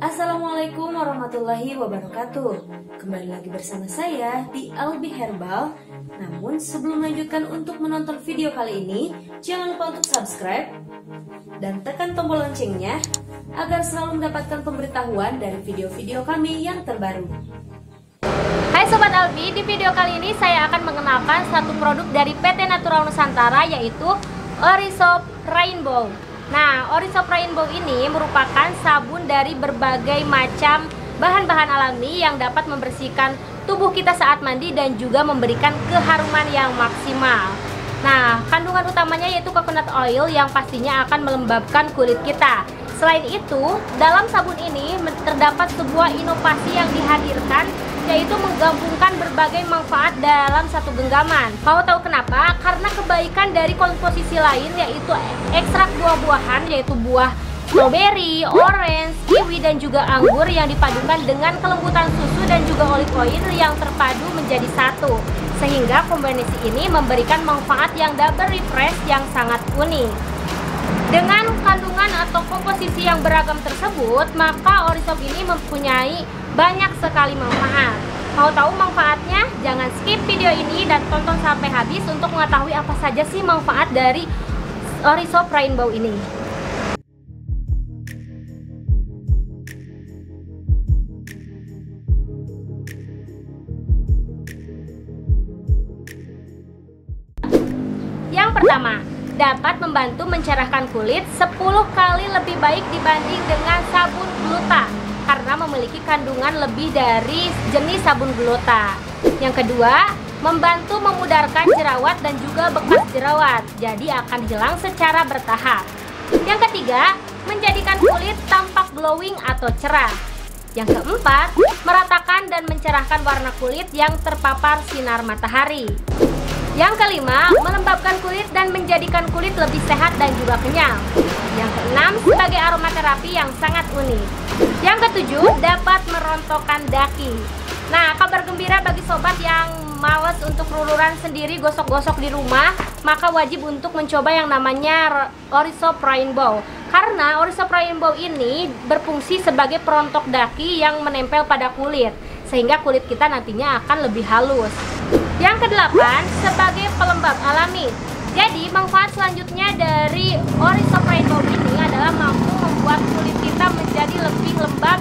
Assalamualaikum warahmatullahi wabarakatuh. Kembali lagi bersama saya di Albi Herbal. Namun sebelum melanjutkan untuk menonton video kali ini Jangan lupa untuk subscribe Dan tekan tombol loncengnya Agar selalu mendapatkan pemberitahuan dari video-video kami yang terbaru. Hai Sobat Albi, di video kali ini saya akan mengenalkan satu produk dari PT Natural Nusantara yaitu Orisop Rainbow Nah, Orisop Rainbow ini merupakan sabun dari berbagai macam bahan-bahan alami yang dapat membersihkan tubuh kita saat mandi dan juga memberikan keharuman yang maksimal. Nah, kandungan utamanya yaitu coconut oil yang pastinya akan melembabkan kulit kita. Selain itu, dalam sabun ini terdapat sebuah inovasi yang dihadirkan yaitu menggabungkan berbagai manfaat dalam satu genggaman. Mau tahu kenapa? Kebaikan dari komposisi lain yaitu ekstrak buah-buahan yaitu buah strawberry, orange, kiwi dan juga anggur yang dipadukan dengan kelembutan susu dan juga olive oil yang terpadu menjadi satu. Sehingga kombinasi ini memberikan manfaat yang double refresh yang sangat unik. Dengan kandungan atau komposisi yang beragam tersebut, maka Orisop ini mempunyai banyak sekali manfaat. Mau tahu manfaatnya? Jangan skip video ini dan tonton sampai habis untuk mengetahui apa saja sih manfaat dari Orisop Rainbow ini. Yang pertama, dapat membantu mencerahkan kulit 10 kali lebih baik dibanding dengan sabun gluta karena memiliki kandungan lebih dari jenis sabun glota. Yang kedua, membantu memudarkan jerawat dan juga bekas jerawat, jadi akan hilang secara bertahap. Yang ketiga, menjadikan kulit tampak glowing atau cerah. Yang keempat, meratakan dan mencerahkan warna kulit yang terpapar sinar matahari. Yang kelima, melembabkan kulit dan menjadikan kulit lebih sehat dan juga kenyal. Yang keenam, sebagai aromaterapi yang sangat unik. Yang ketujuh, dapat merontokkan daki. Nah, kabar gembira bagi sobat yang males untuk luluran sendiri gosok-gosok di rumah, maka wajib untuk mencoba yang namanya Orisop Rainbow. Karena Orisop Rainbow ini berfungsi sebagai perontok daki yang menempel pada kulit, sehingga kulit kita nantinya akan lebih halus. Yang kedelapan, sebagai pelembab alami. Jadi, manfaat selanjutnya dari Orisop Rainbow ini adalah mampu membuat kulit kita menjadi lebih lembab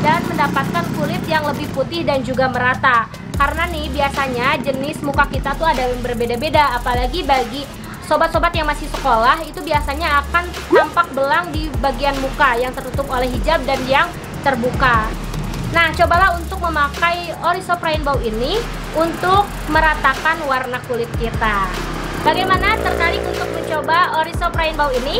dan mendapatkan kulit yang lebih putih dan juga merata. Karena nih biasanya jenis muka kita tuh ada yang berbeda-beda, apalagi bagi sobat-sobat yang masih sekolah itu biasanya akan tampak belang di bagian muka yang tertutup oleh hijab dan yang terbuka. Nah, cobalah untuk memakai Orisop Rainbow ini untuk meratakan warna kulit kita. Bagaimana tertarik untuk mencoba Orisop Rainbow ini?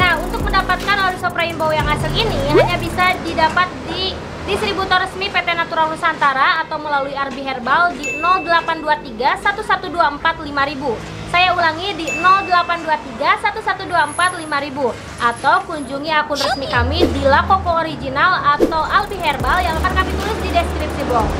Nah, untuk mendapatkan Orisop Rainbow yang asli ini hanya bisa didapat di distributor resmi PT Natural Nusantara atau melalui Arbi Herbal di 0823 1124 5000. Saya ulangi di 0823 1124 5000 atau kunjungi akun resmi kami di Lakoko Original atau Albi Herbal yang akan kami tulis di deskripsi box.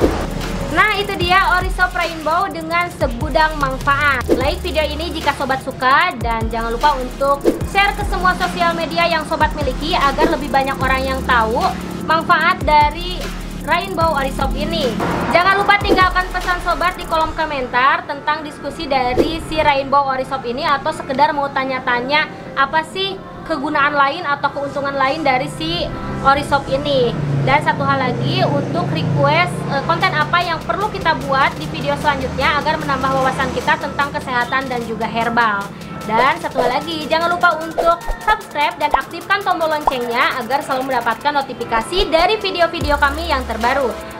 Nah itu dia Orisop Rainbow dengan segudang manfaat. Like video ini jika sobat suka Dan jangan lupa untuk share ke semua sosial media yang sobat miliki Agar lebih banyak orang yang tahu manfaat dari Rainbow Orisop ini. Jangan lupa tinggalkan pesan sobat kolom komentar Tentang diskusi dari si Rainbow Orisop ini Atau sekedar mau tanya-tanya apa sih kegunaan lain atau keuntungan lain dari si Orisop ini. Dan satu hal lagi untuk request e, konten apa yang perlu kita buat di video selanjutnya agar menambah wawasan kita tentang kesehatan dan juga herbal. Dan satu hal lagi jangan lupa untuk subscribe dan aktifkan tombol loncengnya agar selalu mendapatkan notifikasi dari video-video kami yang terbaru